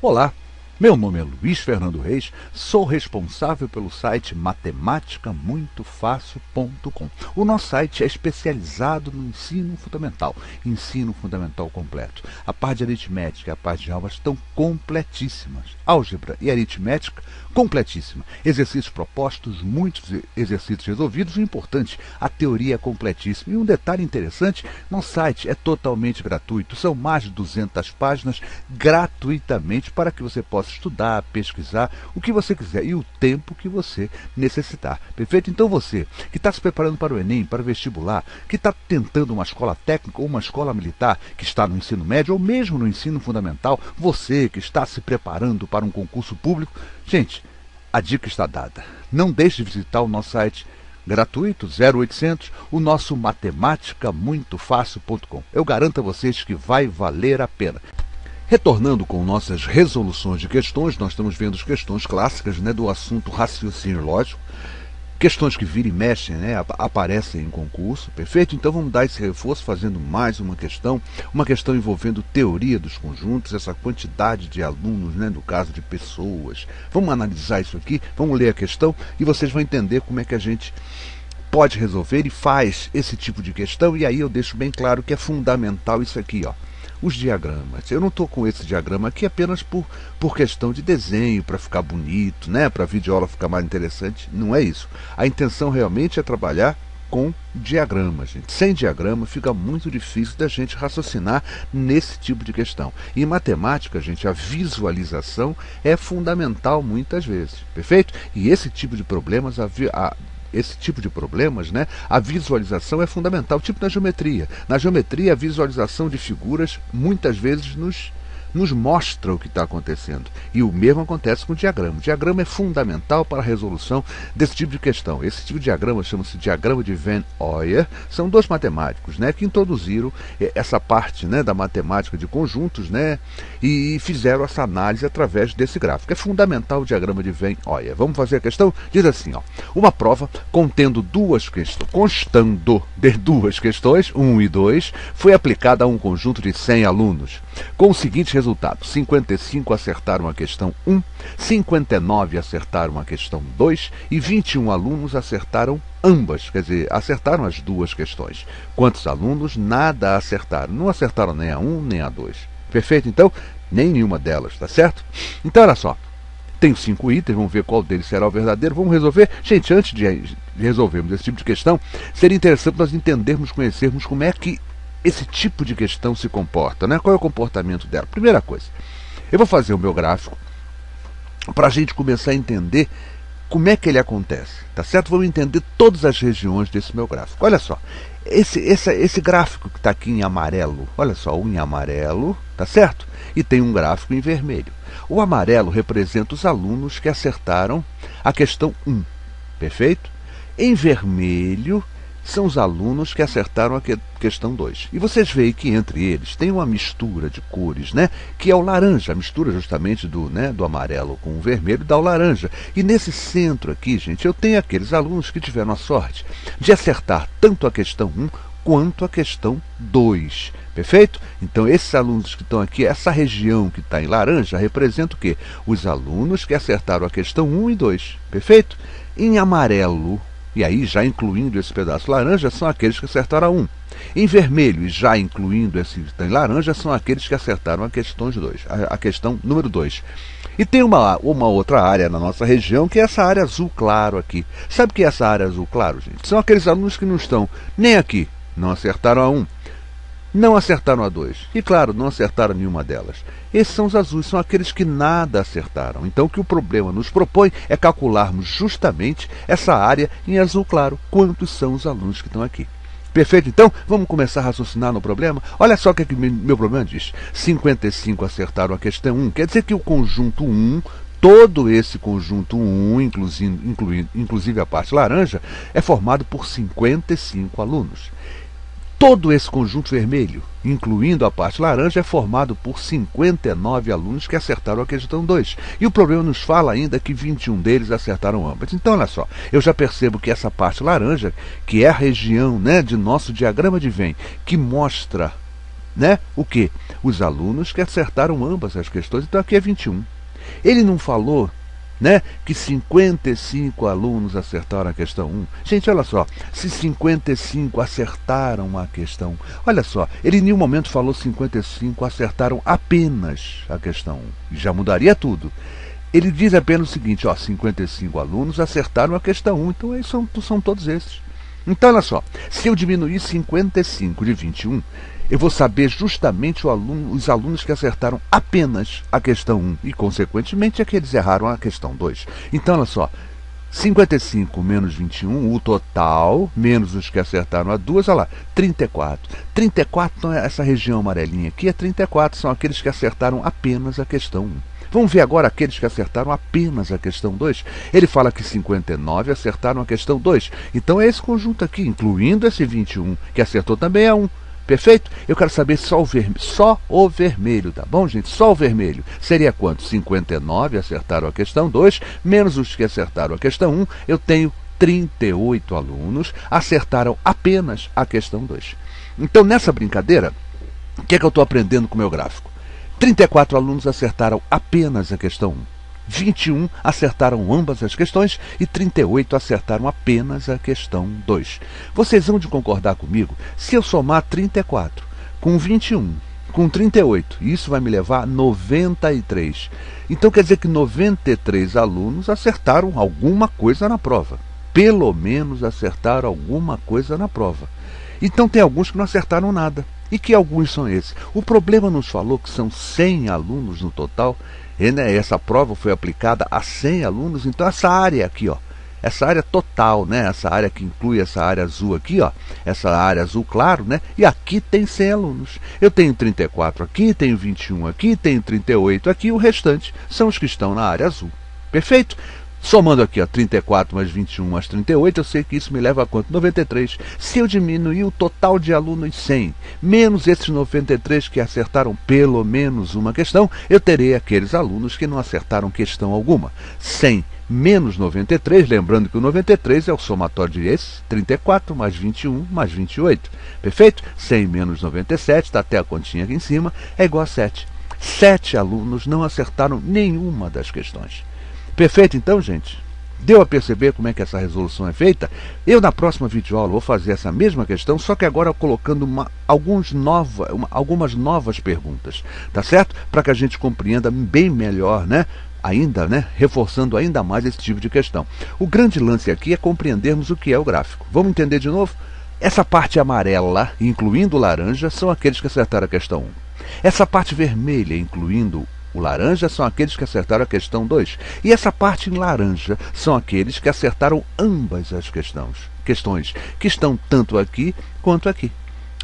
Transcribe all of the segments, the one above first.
Olá, meu nome é Luiz Fernando Reis, sou responsável pelo site matematicamuitofácil.com. O nosso site é especializado no ensino fundamental, ensino fundamental completo. A parte de aritmética e a parte de álgebra estão completíssimas. Álgebra e aritmética completíssima. Exercícios propostos, muitos exercícios resolvidos e importante, a teoria é completíssima. E um detalhe interessante, nosso site é totalmente gratuito, são mais de 200 páginas gratuitamente para que você possa estudar, pesquisar, o que você quiser e o tempo que você necessitar. Perfeito? Então você que está se preparando para o Enem, para o vestibular, que está tentando uma escola técnica ou uma escola militar, que está no ensino médio ou mesmo no ensino fundamental, você que está se preparando para um concurso público, gente, a dica está dada. Não deixe de visitar o nosso site gratuito 0800 o nosso matemáticamuitofácil.com. Eu garanto a vocês que vai valer a pena. Retornando com nossas resoluções de questões, nós estamos vendo as questões clássicas né, do assunto raciocínio lógico. Questões que viram e mexem, né, aparecem em concurso, perfeito? Então vamos dar esse reforço fazendo mais uma questão, uma questão envolvendo teoria dos conjuntos, essa quantidade de alunos, né, no caso de pessoas. Vamos analisar isso aqui, vamos ler a questão e vocês vão entender como é que a gente pode resolver e faz esse tipo de questão. E aí eu deixo bem claro que é fundamental isso aqui, ó os diagramas. Eu não estou com esse diagrama aqui apenas por, por questão de desenho, para ficar bonito, né? para a videoaula ficar mais interessante. Não é isso. A intenção realmente é trabalhar com diagrama, gente. Sem diagrama fica muito difícil da gente raciocinar nesse tipo de questão. Em matemática, gente, a visualização é fundamental muitas vezes, perfeito? E esse tipo de problemas, a, a esse tipo de problemas, né, a visualização é fundamental, tipo na geometria. Na geometria, a visualização de figuras muitas vezes nos nos mostra o que está acontecendo. E o mesmo acontece com o diagrama. O diagrama é fundamental para a resolução desse tipo de questão. Esse tipo de diagrama chama-se diagrama de Van Hoyer. São dois matemáticos né, que introduziram eh, essa parte né, da matemática de conjuntos né, e fizeram essa análise através desse gráfico. É fundamental o diagrama de Van Hoyer. Vamos fazer a questão? Diz assim: ó, uma prova contendo duas questões, constando de duas questões, 1 um e 2, foi aplicada a um conjunto de 100 alunos. Com o seguinte resultado: 55 acertaram a questão 1, 59 acertaram a questão 2 e 21 alunos acertaram ambas, quer dizer, acertaram as duas questões. Quantos alunos nada acertaram? Não acertaram nem a 1 nem a 2. Perfeito? Então, nem nenhuma delas, tá certo? Então, olha só. Tem cinco itens, vamos ver qual deles será o verdadeiro. Vamos resolver. Gente, antes de resolvermos esse tipo de questão, seria interessante nós entendermos, conhecermos como é que esse tipo de questão se comporta, né? Qual é o comportamento dela? Primeira coisa, eu vou fazer o meu gráfico para a gente começar a entender como é que ele acontece, tá certo? Vamos entender todas as regiões desse meu gráfico. Olha só, esse, esse, esse gráfico que está aqui em amarelo, olha só, um em amarelo, tá certo? E tem um gráfico em vermelho. O amarelo representa os alunos que acertaram a questão 1, perfeito? Em vermelho são os alunos que acertaram a questão 2. E vocês veem que entre eles tem uma mistura de cores, né? Que é o laranja, a mistura justamente do, né, do amarelo com o vermelho dá o laranja. E nesse centro aqui, gente, eu tenho aqueles alunos que tiveram a sorte de acertar tanto a questão 1 quanto a questão 2. Perfeito? Então, esses alunos que estão aqui, essa região que está em laranja, representa o quê? Os alunos que acertaram a questão 1 e 2. Perfeito? Em amarelo, e aí já incluindo esse pedaço laranja, são aqueles que acertaram um. Em vermelho, e já incluindo esse em laranja, são aqueles que acertaram a, questão dois, a, a questão número 2. E tem uma, uma outra área na nossa região, que é essa área azul claro aqui. Sabe o que é essa área azul claro, gente? São aqueles alunos que não estão nem aqui, não acertaram a 1, um, não acertaram a 2. E claro, não acertaram nenhuma delas. Esses são os azuis, são aqueles que nada acertaram. Então o que o problema nos propõe é calcularmos justamente essa área em azul claro. Quantos são os alunos que estão aqui? Perfeito? Então, vamos começar a raciocinar no problema? Olha só o que, é que meu problema diz. 55 acertaram a questão 1. Quer dizer que o conjunto 1 todo esse conjunto 1, inclusive, inclusive a parte laranja, é formado por 55 alunos. Todo esse conjunto vermelho, incluindo a parte laranja, é formado por 59 alunos que acertaram a questão 2. E o problema nos fala ainda que 21 deles acertaram ambas. Então, olha só, eu já percebo que essa parte laranja, que é a região né, de nosso diagrama de Venn, que mostra né? O que? Os alunos que acertaram ambas as questões, então aqui é 21. Ele não falou né, que 55 alunos acertaram a questão 1. Gente, olha só, se 55 acertaram a questão, olha só, ele em nenhum momento falou 55 acertaram apenas a questão 1. Já mudaria tudo. Ele diz apenas o seguinte, ó, 55 alunos acertaram a questão 1, então são, são todos esses. Então, olha só, se eu diminuir 55 de 21, eu vou saber justamente aluno, os alunos que acertaram apenas a questão 1 e, consequentemente, aqueles erraram a questão 2. Então, olha só, 55 menos 21, o total, menos os que acertaram a duas, olha lá, 34. 34, então, essa região amarelinha aqui é 34, são aqueles que acertaram apenas a questão 1. Vamos ver agora aqueles que acertaram apenas a questão 2. Ele fala que 59 acertaram a questão 2. Então é esse conjunto aqui, incluindo esse 21, que acertou também a 1. Perfeito? Eu quero saber só o, vermelho, só o vermelho, tá bom, gente? Só o vermelho. Seria quanto? 59 acertaram a questão 2, menos os que acertaram a questão 1. Eu tenho 38 alunos acertaram apenas a questão 2. Então, nessa brincadeira, o que é que eu estou aprendendo com o meu gráfico? 34 alunos acertaram apenas a questão 1. 21 acertaram ambas as questões e 38 acertaram apenas a questão 2. Vocês vão de concordar comigo se eu somar 34 com 21 com 38, isso vai me levar a 93. Então quer dizer que 93 alunos acertaram alguma coisa na prova. Pelo menos acertaram alguma coisa na prova. Então tem alguns que não acertaram nada. E que alguns são esses? O problema nos falou que são 100 alunos no total e, né, essa prova foi aplicada a 100 alunos, então essa área aqui, ó, essa área total, né, essa área que inclui essa área azul aqui, ó, essa área azul claro, né, e aqui tem 100 alunos. Eu tenho 34 aqui, tenho 21 aqui, tenho 38 aqui, o restante são os que estão na área azul. Perfeito? Somando aqui, ó, 34 mais 21 mais 38, eu sei que isso me leva a quanto? 93. Se eu diminuir o total de alunos 100, menos esses 93 que acertaram pelo menos uma questão, eu terei aqueles alunos que não acertaram questão alguma. 100 menos 93, lembrando que o 93 é o somatório de esses, 34 mais 21 mais 28. Perfeito? 100 menos 97, está até a continha aqui em cima, é igual a 7. Sete alunos não acertaram nenhuma das questões. Perfeito então, gente? Deu a perceber como é que essa resolução é feita? Eu na próxima videoaula vou fazer essa mesma questão, só que agora colocando uma, alguns nova, uma, algumas novas perguntas, tá certo? Para que a gente compreenda bem melhor, né? Ainda, né? Reforçando ainda mais esse tipo de questão. O grande lance aqui é compreendermos o que é o gráfico. Vamos entender de novo? Essa parte amarela, incluindo laranja, são aqueles que acertaram a questão 1. Essa parte vermelha, incluindo o laranja são aqueles que acertaram a questão 2. E essa parte em laranja são aqueles que acertaram ambas as questões, questões que estão tanto aqui quanto aqui.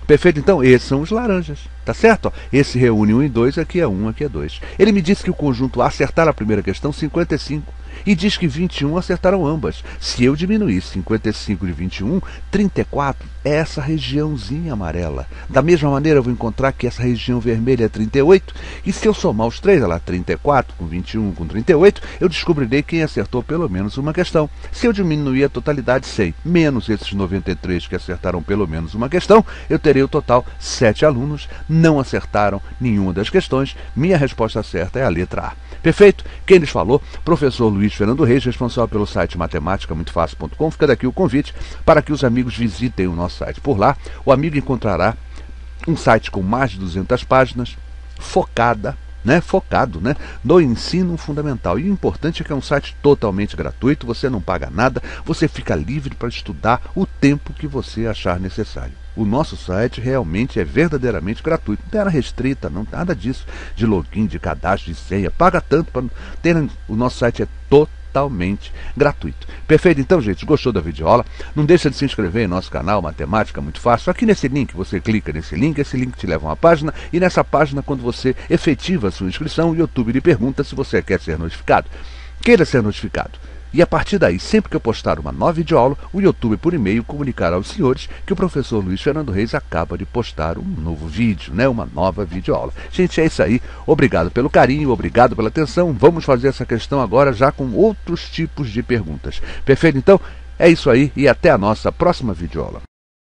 Perfeito? Então, esses são os laranjas. Tá certo? Esse reúne 1 um e 2, aqui é 1, um, aqui é 2. Ele me disse que o conjunto A acertar a primeira questão, 55 e diz que 21 acertaram ambas. Se eu diminuir 55 de 21, 34 é essa regiãozinha amarela. Da mesma maneira, eu vou encontrar que essa região vermelha é 38, e se eu somar os três, lá 34 com 21 com 38, eu descobrirei quem acertou pelo menos uma questão. Se eu diminuir a totalidade 100, menos esses 93 que acertaram pelo menos uma questão, eu terei o total 7 alunos, não acertaram nenhuma das questões. Minha resposta certa é a letra A. Perfeito? Quem lhes falou? Professor Luiz Fernando Reis, responsável pelo site matemáticamuitofácil.com. Fica daqui o convite para que os amigos visitem o nosso site. Por lá, o amigo encontrará um site com mais de 200 páginas, focada né, focado né, no ensino fundamental. E o importante é que é um site totalmente gratuito, você não paga nada, você fica livre para estudar o tempo que você achar necessário. O nosso site realmente é verdadeiramente gratuito, não tem restrita, não nada disso de login, de cadastro, de senha. Paga tanto para ter. O nosso site é totalmente gratuito. Perfeito? Então, gente, gostou da videoaula? Não deixa de se inscrever em nosso canal Matemática Muito Fácil. Aqui nesse link, você clica nesse link, esse link te leva a uma página e nessa página, quando você efetiva a sua inscrição, o YouTube lhe pergunta se você quer ser notificado. Queira ser notificado. E a partir daí, sempre que eu postar uma nova videoaula, o YouTube por e-mail comunicará aos senhores que o professor Luiz Fernando Reis acaba de postar um novo vídeo, né? uma nova videoaula. Gente, é isso aí. Obrigado pelo carinho, obrigado pela atenção. Vamos fazer essa questão agora já com outros tipos de perguntas. Perfeito? Então, é isso aí e até a nossa próxima videoaula.